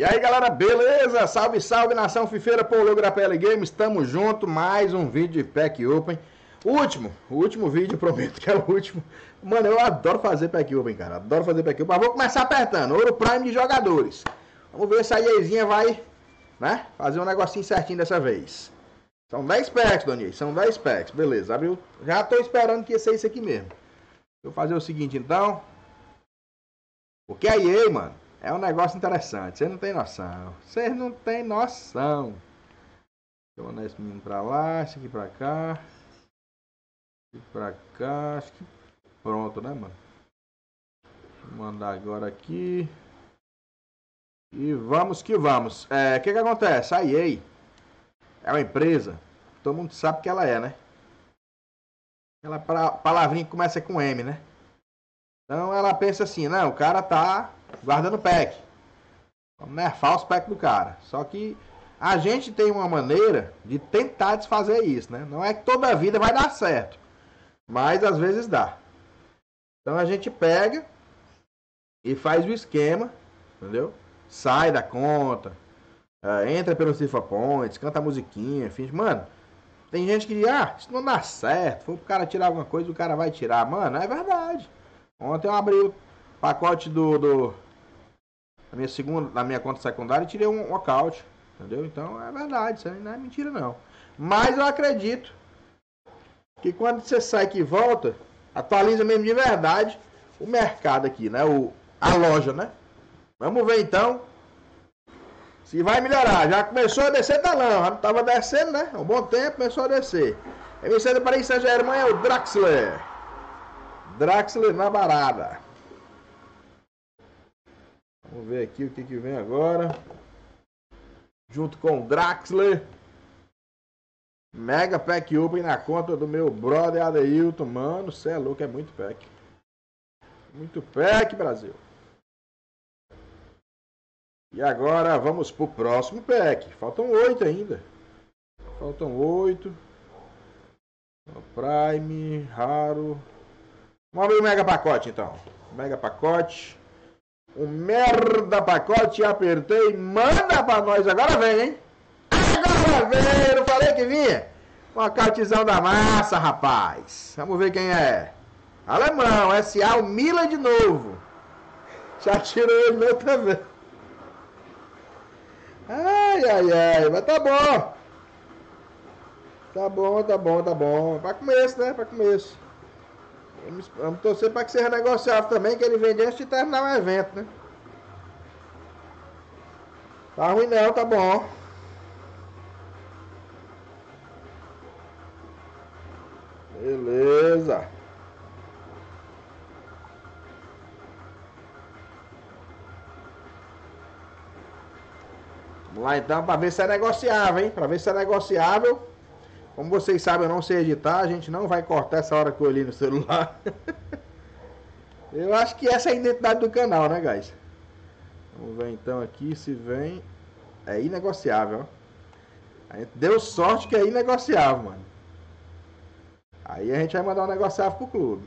E aí galera, beleza? Salve, salve nação Fifeira, Paulo Grapelli Games, tamo junto, mais um vídeo de Pack Open. Último, último vídeo, prometo que é o último. Mano, eu adoro fazer Pack Open, cara, adoro fazer Pack Open, mas vou começar apertando, Ouro Prime de jogadores. Vamos ver se a EAzinha vai, né, fazer um negocinho certinho dessa vez. São 10 packs, Donier, são 10 packs, beleza, abriu. Já tô esperando que ia ser isso aqui mesmo. Vou fazer o seguinte então. Porque EA, mano, é um negócio interessante. Você não tem noção. Vocês não tem noção. Deixa eu mandar esse menino pra lá, esse aqui pra cá. Esse pra cá. Acho que pronto, né, mano? Vou mandar agora aqui. E vamos que vamos. É, o que que acontece? A EA é uma empresa. Todo mundo sabe que ela é, né? Aquela palavrinha que começa com M, né? Então ela pensa assim, não, o cara tá guardando pack. Vamos nerfar os packs do cara. Só que a gente tem uma maneira de tentar desfazer isso, né? Não é que toda vida vai dar certo. Mas às vezes dá. Então a gente pega e faz o esquema, entendeu? Sai da conta, uh, entra pelo FIFA Points, canta a musiquinha, finge. Mano, tem gente que diz, ah, isso não dá certo. Foi pro cara tirar alguma coisa, o cara vai tirar. Mano, é verdade. Ontem eu abri o pacote do, do na minha segunda, na minha conta secundária tirei um walkout, entendeu? Então é verdade, isso não é mentira não. Mas eu acredito que quando você sai que volta, atualiza mesmo de verdade o mercado aqui, né? O, a loja, né? Vamos ver então se vai melhorar. Já começou a descer talão, já não tava descendo, né? Um bom tempo começou a descer. MC do Paris Saint-Germain é o Draxler. Draxler na barada. Vamos ver aqui o que, que vem agora. Junto com o Draxler. Mega Pack Open na conta do meu brother Adeilton. Mano, cê é louco, é muito pack. Muito pack, Brasil. E agora vamos pro próximo pack. Faltam oito ainda. Faltam oito. Prime, raro. Vamos abrir o mega pacote então. Mega pacote. Um merda pacote, apertei, manda pra nós. Agora vem, hein? Agora vem, não falei que vinha? Uma cartizão da massa, rapaz. Vamos ver quem é. Alemão, SA, o Mila de novo. Já tirou ele outra vez. Ai, ai, ai, mas tá bom. Tá bom, tá bom, tá bom. Pra começo, né? Pra começo. Vamos, torcer para que seja negociável também, que ele vende antes de terminar o evento, né? Tá ruim não, tá bom. Beleza. Vamos lá então para ver se é negociável, hein? Para ver se é negociável. Como vocês sabem, eu não sei editar, a gente não vai cortar essa hora que eu olhei no celular. eu acho que essa é a identidade do canal, né, guys? Vamos ver então aqui se vem. É inegociável. A gente deu sorte que é inegociável, mano. Aí a gente vai mandar um negociável pro clube.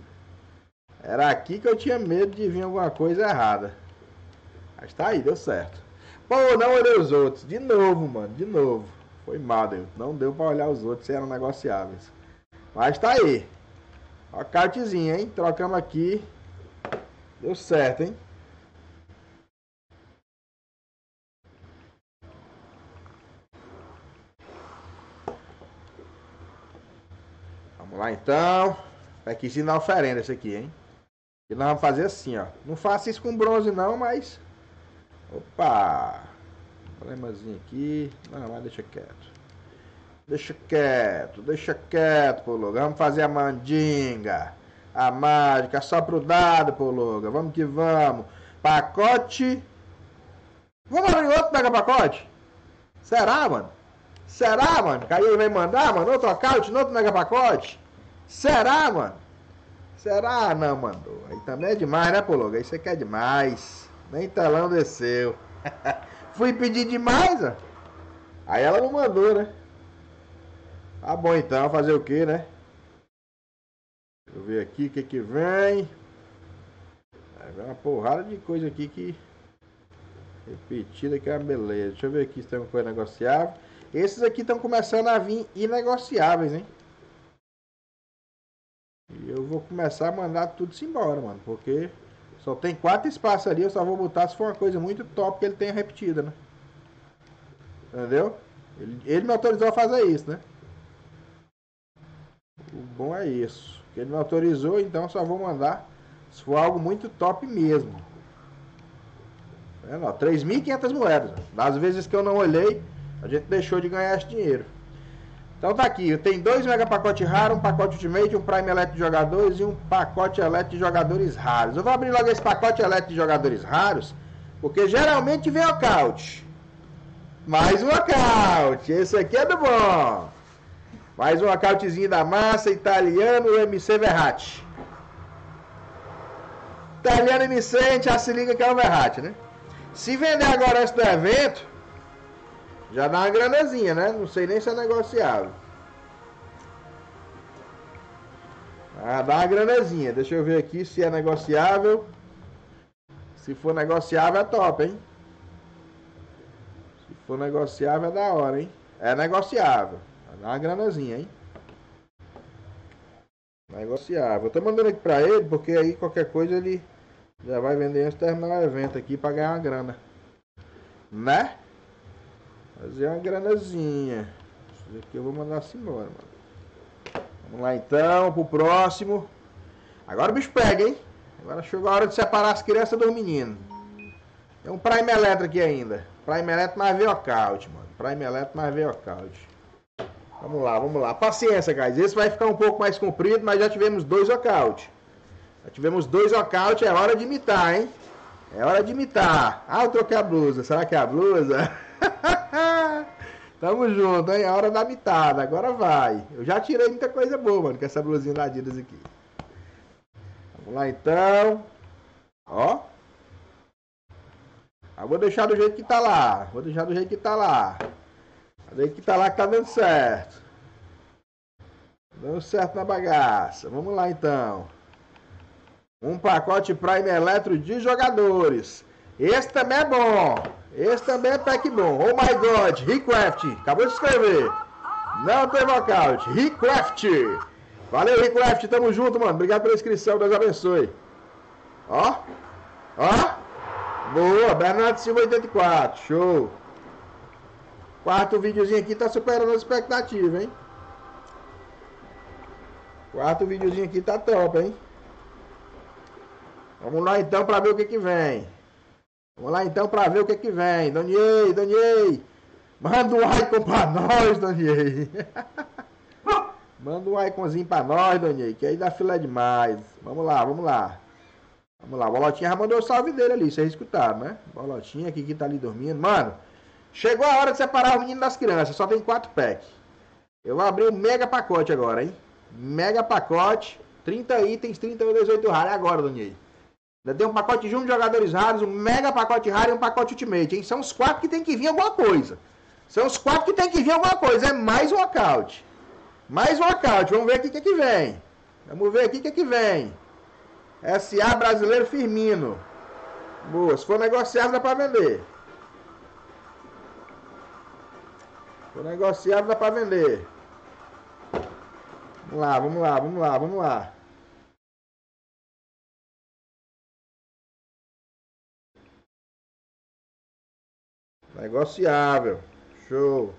Era aqui que eu tinha medo de vir alguma coisa errada. Mas tá aí, deu certo. Pô, não olhei os outros. De novo, mano, de novo. Foi mal, deu. Não deu pra olhar os outros eram negociáveis. Mas tá aí. A cartezinha, hein? Trocamos aqui. Deu certo, hein? Vamos lá então. Packzinho da oferenda esse aqui, hein? E nós vamos fazer assim, ó. Não faça isso com bronze não, mas... Opa! Problemazinho aqui. Não, mas deixa quieto. Deixa quieto, deixa quieto, Pologa. Vamos fazer a mandinga. A mágica, só pro dado, Pologa. Vamos que vamos. Pacote. Vamos abrir outro mega pacote? Será, mano? Será, mano? Caio vai mandar, mano? Outro account, outro mega pacote? Será, mano? Será? Não, mandou. Aí também é demais, né, Pologa? Aí você quer demais. Nem telão desceu. Fui pedir demais, ó. Aí ela não mandou, né? Tá bom então, fazer o que, né? Deixa eu ver aqui o que que vem. Vai ver uma porrada de coisa aqui que Repetida que é uma beleza. Deixa eu ver aqui se tem alguma coisa negociável. Esses aqui estão começando a vir inegociáveis, hein? E eu vou começar a mandar tudo embora, mano. Porque só tem quatro espaços ali. Eu só vou botar se for uma coisa muito top que ele tenha repetida, né? Entendeu? Ele, ele me autorizou a fazer isso, né? O bom é isso. Ele me autorizou, então só vou mandar se for algo muito top mesmo. É, 3.500 moedas. Das vezes que eu não olhei, a gente deixou de ganhar esse dinheiro. Então tá aqui, tem dois mega pacote raro, um pacote Ultimate, um Prime Elite de jogadores e um pacote Elite de jogadores raros. Eu vou abrir logo esse pacote Elite de jogadores raros, porque geralmente vem o. Mais um acaute. Esse aqui é do bom. Mais um acautezinho da massa, italiano, MC Verratti. Italiano MC, a gente já se liga que é o Verratti, né? Se vender agora antes do evento, já dá uma granazinha, né? Não sei nem se é negociável. Ah, dá uma granazinha. Deixa eu ver aqui se é negociável. Se for negociável é top, hein? Se for negociável é da hora, hein? É negociável. Dá uma granazinha, hein? Negociável. Eu tô mandando aqui pra ele, porque aí qualquer coisa ele já vai vender antes de terminar o evento aqui pra ganhar uma grana. Né? Fazer uma granazinha. Isso aqui eu vou mandar assim embora, mano. Vamos lá então, pro próximo. Agora o bicho pega, hein? Agora chegou a hora de separar as crianças dos meninos. Tem um Prime Eletro aqui ainda. Prime Eletro mais Veocaute, mano. Prime Eletro mais Veocaute. Vamos lá, vamos lá. Paciência, guys. Esse vai ficar um pouco mais comprido, mas já tivemos dois walkout. Já tivemos dois walkout, é hora de imitar, hein? É hora de imitar. Ah, eu troquei a blusa. Será que é a blusa? Tamo junto, hein? É hora da mitada. Agora vai. Eu já tirei muita coisa boa, mano, com essa blusinha da Adidas aqui. Vamos lá, então. Ó. Eu vou deixar do jeito que tá lá. Vou deixar do jeito que tá lá. Do jeito que tá lá que tá dando certo. Dando certo na bagaça. Vamos lá, então. Um pacote Prime Eletro de jogadores. Esse também é bom. Esse também é pack bom. Oh my god, Recraft. Acabou de escrever. Não tem walkout. Recraft. Valeu, Recraft. Tamo junto, mano. Obrigado pela inscrição. Deus abençoe. Ó. Ó. Boa. Bernardo Silva 84. Show. Quarto videozinho aqui tá superando a expectativa, hein? Quarto videozinho aqui tá top, hein? Vamos lá então para ver o que que vem. Vamos lá então para ver o que que vem. Doniei, Doniei. Manda um icon para nós, Doniei. Manda um iconzinho para nós, Doniei, que aí dá filé demais. Vamos lá, vamos lá. Vamos lá, Bolotinha já mandou o salve dele ali, vocês escutaram, né? Bolotinha aqui que tá ali dormindo. Mano, chegou a hora de separar o menino das crianças, só tem quatro packs. Eu vou abrir o mega pacote agora, hein? Mega pacote, 30 itens, 30 ou 18 raros. É agora, Doniei. Ainda tem um pacote de um de jogadores raros, um mega pacote raro e um pacote ultimate, hein? São os quatro que tem que vir alguma coisa. São os quatro que tem que vir alguma coisa. É mais um account. Mais um account. Vamos ver aqui o que, que vem. Vamos ver aqui o que, que vem. SA Brasileiro Firmino. Boa. Se for negociado, dá pra vender. Se for negociado, dá pra vender. Vamos lá, vamos lá, vamos lá, vamos lá. Negociável. Show.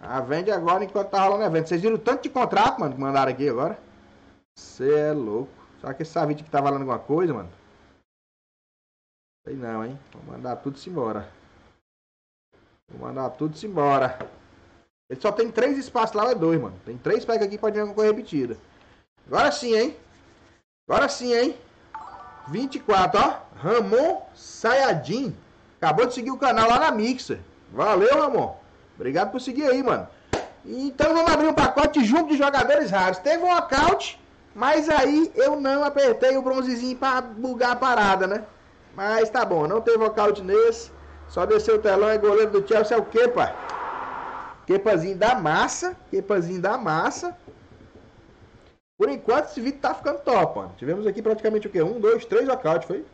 Ah, vende agora enquanto tá rolando evento. Vocês viram o tanto de contrato, mano, que mandaram aqui agora? Você é louco. Será que esse Savit que tá valendo alguma coisa, mano? Sei não, hein? Vou mandar tudo se embora. Vou mandar tudo se embora. Ele só tem três espaços lá, é dois, mano. Tem três packs aqui, pode vir com coisa repetida. Agora sim, hein? Agora sim, hein? 24, ó. Ramon Sayajin. Acabou de seguir o canal lá na Mixer. Valeu, Ramon. Obrigado por seguir aí, mano. Então vamos abrir um pacote junto de jogadores raros. Teve um account, mas aí eu não apertei o bronzezinho pra bugar a parada, né? Mas tá bom, não teve account nesse. Só desceu o telão, é goleiro do Chelsea, é o Kepa. Kepazinho da massa. Kepazinho da massa. Por enquanto esse vídeo tá ficando top, mano. Tivemos aqui praticamente o quê? Um, dois, três account, foi?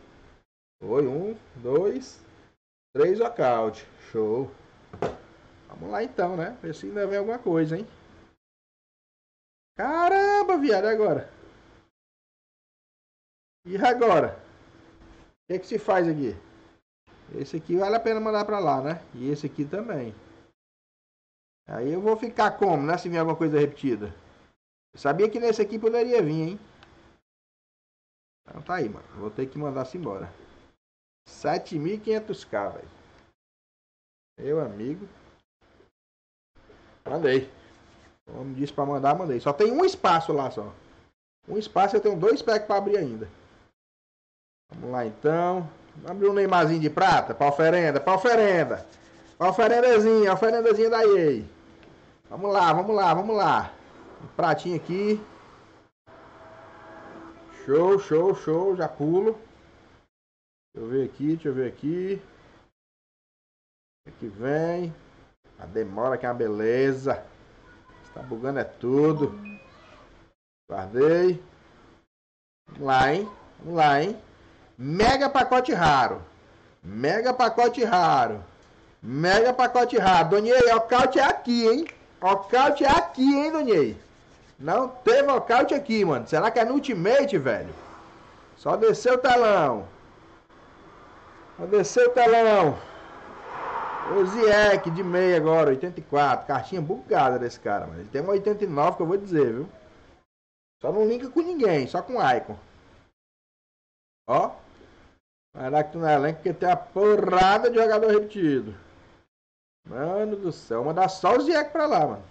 Foi, um, dois, Três nocaute. Show. Vamos lá então, né? Ver se ainda vem alguma coisa, hein? Caramba, viado, agora? E agora? O que, é que se faz aqui? Esse aqui vale a pena mandar pra lá, né? E esse aqui também. Aí eu vou ficar como, né? Se vier alguma coisa repetida. Eu sabia que nesse aqui poderia vir, hein? Então tá aí, mano. Vou ter que mandar-se embora. 7.500k, velho. Meu amigo. Mandei. Como disse pra mandar, mandei. Só tem um espaço lá só. Um espaço eu tenho dois packs pra abrir ainda. Vamos lá então. Vamos abrir um Neymarzinho de prata pra oferenda, pra oferenda. Pra oferendazinha, oferendazinha da EA. Vamos lá, vamos lá, vamos lá. Um pratinho aqui. Show, show, show. Já pulo. Deixa eu ver aqui, deixa eu ver aqui. Aqui vem. A demora que é uma beleza. Está bugando é tudo. Guardei. Vamos lá, hein? Vamos lá, hein? Mega pacote raro. Mega pacote raro. Mega pacote raro. Donei, o caute é aqui, hein? O caute é aqui, hein, Donei? Não teve nocaute aqui, mano. Será que é no Ultimate, velho? Só descer o telão. Só descer o telão. O Ziek de meia agora, 84. Cartinha bugada desse cara, mano. Ele tem uma 89 que eu vou dizer, viu? Só não linka com ninguém, só com Icon. Ó. Vai lá que tu não é elenco porque tem a porrada de jogador repetido. Mano do céu, mandar só o Ziek pra lá, mano.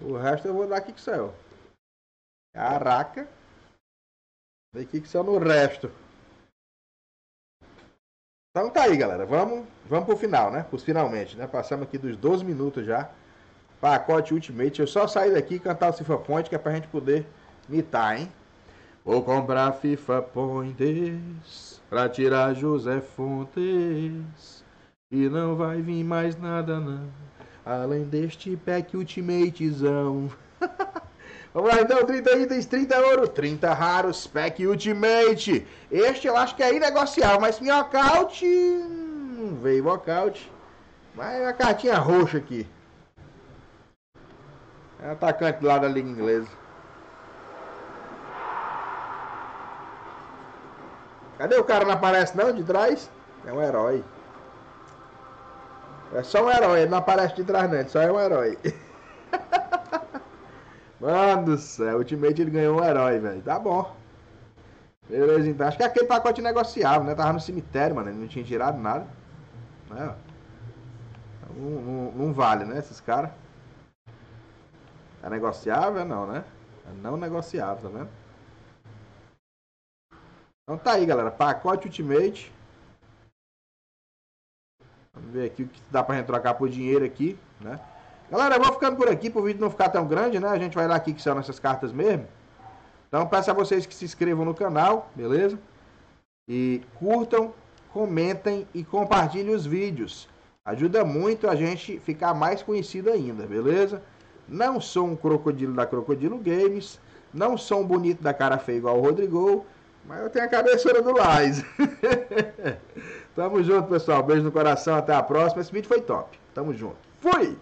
O resto eu vou dar Kixel. Caraca. Dei Kixel no resto. Então tá aí, galera. Vamos, vamos pro final, né? Pros finalmente, né? Passamos aqui dos 12 minutos já. Pacote Ultimate. Eu só sair daqui e cantar o FIFA Point, que é pra gente poder mitar, hein? Vou comprar FIFA Points pra tirar José Fontes. E não vai vir mais nada, não. Além deste pack Ultimatezão. Vamos lá então, 30 itens, 30 ouro, 30 raros, pack Ultimate. Este eu acho que é inegociável, mas minhocaute. Não veio walkout. Mas é uma cartinha roxa aqui. É atacante lá da Liga Inglesa. Cadê o cara? Não aparece não de trás? É um herói. É só um herói, ele não aparece de trás não, ele só é um herói. Mano do céu, Ultimate ele ganhou um herói, velho. Tá bom. Beleza, então. Acho que é aquele pacote negociável, né? Tava no cemitério, mano. Ele não tinha tirado nada. Né? Não, não, não vale, né? Esses caras. É negociável? Não, né? É não negociável, tá vendo? Então tá aí, galera. Pacote Ultimate. Vamos ver aqui o que dá pra gente trocar por dinheiro aqui, né? Galera, eu vou ficando por aqui para o vídeo não ficar tão grande, né? A gente vai lá aqui que são essas cartas mesmo. Então peço a vocês que se inscrevam no canal, beleza? E curtam, comentem e compartilhem os vídeos. Ajuda muito a gente ficar mais conhecido ainda, beleza? Não sou um crocodilo da Crocodilo Games. Não sou um bonito da cara feia igual o Rodrigo. Mas eu tenho a cabeçona do Lais. Tamo junto, pessoal. Beijo no coração. Até a próxima. Esse vídeo foi top. Tamo junto. Fui!